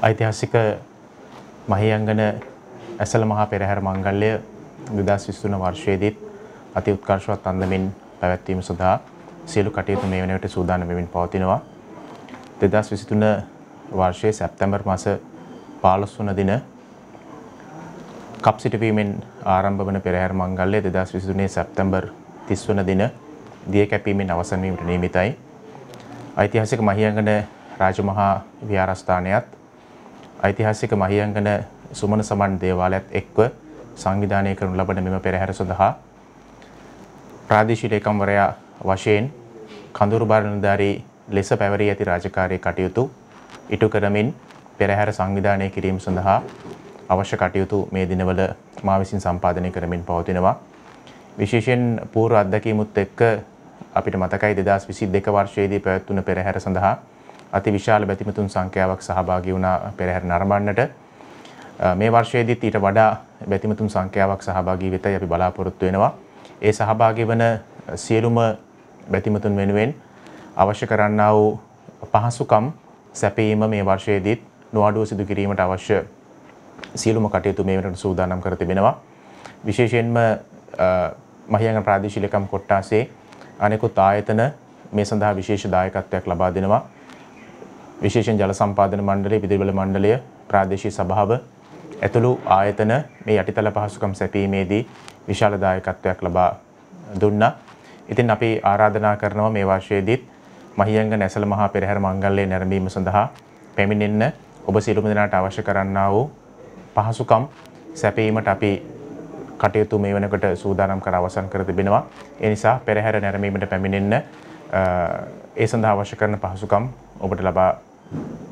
ඓතිහාසික මහියංගන ඇසල මහා පෙරහැර මංගල්‍ය 2023 වර්ෂයේදීත් අති උත්කර්ෂවත් අන්දමින් පැවැත්වීම සඳහා සියලු කටයුතු මේ වන විට සූදානම් වෙමින් පවතිනවා. 2023 වර්ෂයේ සැප්තැම්බර් මාස 15 වන දින කප් සිටුවීමෙන් ආරම්භ වන පෙරහැර මංගල්‍ය 2023 සැප්තැම්බර් 30 වන දින දිය කැපීමෙන් අවසන් වීමට නියමිතයි. ඓතිහාසික මහියංගන රාජමහා විහාරස්ථානයත් ඓතිහාසික මහියංගන සුමන සමන් දේවාලයත් එක්ව සංවිධානය කරනු ලබන මෙම පෙරහැර සඳහා ප්‍රාදේශීය ලේකම්වරයා වශයෙන් කඳුරු බාරනිලධාරී ලෙස පැවරී ඇති රාජකාරී කටයුතු ඉටු කරමින් පෙරහැර සංවිධානය කිරීම සඳහා අවශ්‍ය කටයුතු මේ දිනවල මා විසින් සම්පාදනය කරමින් පවතිනවා. විශේෂයෙන් පූර්ව අත්දැකීමුත් එක්ක අපිට මතකයි 2022 වර්ෂයේදී පැවැත්වුණු පෙරහැර සඳහා අති විශාල බැතිමතුන් සංඛ්‍යාවක් සහභාගී වුණා පෙරහැර නරඹන්නට. මේ වර්ෂයේදීත් ඊට වඩා බැතිමතුන් සංඛ්‍යාවක් සහභාගී වෙතයි අපි බලාපොරොත්තු වෙනවා. ඒ සහභාගී වන සියලුම බැතිමතුන් වෙනුවෙන් අවශ්‍ය කරන්නා වූ පහසුකම් සැපීම මේ වර්ෂයේදීත් නොඅඩුව සිදු කිරීමට අවශ්‍ය සියලුම කටයුතු මේ වෙනකොට සූදානම් කර තිබෙනවා. විශේෂයෙන්ම මහියංගන ප්‍රාදේශීය ලේකම් කොට්ටාසේ අනෙකුත් ආයතන මේ සඳහා විශේෂ දායකත්වයක් ලබා දෙනවා. විශේෂයෙන් ජල සම්පාදන මණ්ඩලය, විදුලි මණ්ඩලය, ප්‍රාදේශීය සභාව ඇතුළු ආයතන මේ යටිතල පහසුකම් සැපීමේදී විශාල දායකත්වයක් ලබා දුන්නා. ඉතින් අපි ආරාධනා කරනවා මේ වර්ෂයේදීත් මහියංග නැසල මහා පෙරහැර මංගල්‍යය නැරඹීම සඳහා පැමිණෙන්න ඔබ සියලුම දෙනාට අවශ්‍ය කරන්නා වූ පහසුකම් සැපීමට අපි කටයුතු මේ වෙනකොට සූදානම් කර අවසන් කර තිබෙනවා. ඒ නිසා පෙරහැර නැරඹීමට පැමිණෙන්න ඒ සඳහා අවශ්‍ය කරන පහසුකම් ඔබට ලබා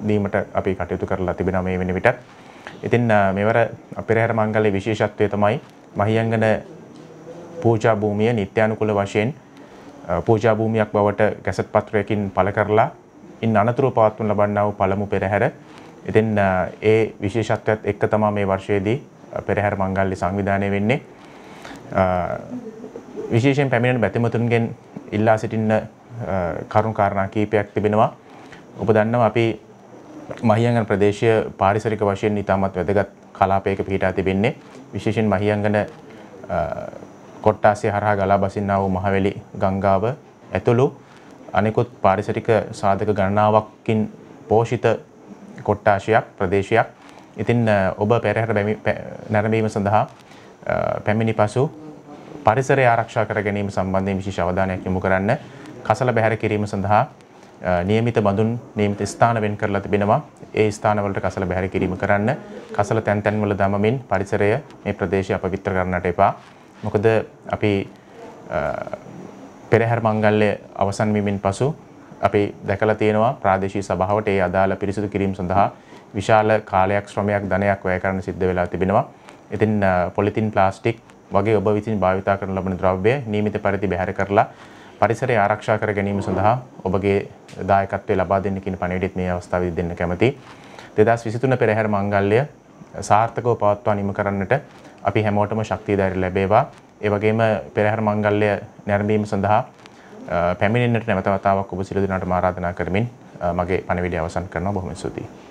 දීමට අපි කටයුතු කරලා තිබෙනවා මේ වෙන විටත්. ඉතින් මෙවර පෙරහැර මංගල්‍යයේ විශේෂත්වය තමයි මහියංගන පූජා භූමිය නිත්‍යානුකූල වශයෙන් පූජා භූමියක් බවට ගැසට් පත්‍රයකින් පළ කරලා ඉන් අනතුරුව පවත්වනු ලබන්නා වූ පළමු පෙරහැර. ඉතින් ඒ විශේෂත්වයත් එක්ක තමයි මේ වර්ෂයේදී පෙරහැර මංගල්‍ය සංවිධානය වෙන්නේ. විශේෂයෙන් පැමිණෙන බැතිමතුන්ගෙන් ඉල්ලා සිටින්න කරුණු කාරණා කීපයක් තිබෙනවා. ඔබ දන්නවා අපි මහියංගන ප්‍රදේශය පාරිසරික වශයෙන් ඉතාමත් වැදගත් කලාපයක පිහිටා තිබෙන්නේ. විශේෂයෙන් මහියංගන කොට්ටාසිය හරහා ගලා බසින්නා වූ මහවැලි ගංගාව ඇතුළු අනෙකුත් පාරිසරික සාධක ගණනාවක්කින් පෝෂිත කොට්ටාශයක් ප්‍රදේශයක්. ඉතින් ඔබ පෙරහැර නැරඹීම සඳහා පැමිණි පසු පරිසරය ආරක්ෂා කර ගැනීම සම්බන්ධයෙන් විශේෂ අවධානයක් යොමු කරන්න. කසල බැහැර කිරීම සඳහා නියමිත බඳුන් නියමිත ස්ථාන වෙන් කරලා තිබෙනවා. ඒ ස්ථානවලට කසල බැහැර කිරීම කරන්න. කසල තැන් තැන්වල දමමින් පරිසරය මේ ප්‍රදේශය අපවිත්‍ර කරන්නට එපා. මොකද අපි පෙරහැර මංගල්‍ය අවසන් වීමෙන් පසු අපි දැකලා තියෙනවා ප්‍රාදේශීය සභාවට ඒ අදාළ පිරිසිදු කිරීම සඳහා විශාල කාලයක් ශ්‍රමයක් ධනයක් වැය කරන්න සිද්ධ වෙලා තිබෙනවා. ඉතින් පොලිතින් ප්ලාස්ටික් වගේ ඔබ විසින් භාවිතා කරන ලබන ද්‍රව්‍ය නියමිත පරිදි බැහැර කරලා පරිසරය ආරක්ෂා කර ගැනීම සඳහා ඔබගේ දායකත්වය ලබා දෙන්න කියන පණිවිඩෙත් මේ අවස්ථාවේදී දෙන්න කැමතියි. 2023 පෙරහැර මංගල්‍ය සාර්ථකව පවත්වා නිම කරන්නට අපි හැමෝටම ශක්තිය ධෛර්ය ලැබේවා. ඒ වගේම පෙරහැර මංගල්‍ය නැරඹීම සඳහා පැමිණෙන්නට නැවත වතාවක් ඔබ සියලු දෙනාටම ආරාධනා කරමින් මගේ පණිවිඩය අවසන් කරනවා බොහොම ස්තුතියි.